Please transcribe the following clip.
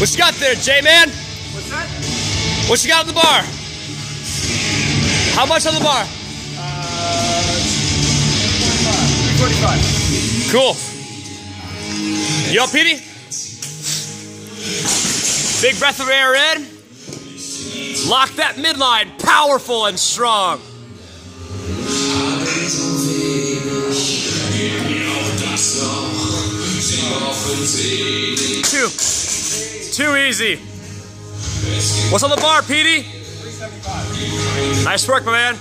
What you got there, J-Man? What's that? What you got on the bar? How much on the bar? Uh, 345. Cool. You up, Petey? Big breath of air in. Lock that midline, powerful and strong. Too, too easy. What's on the bar, Petey? 375. Nice work, my man.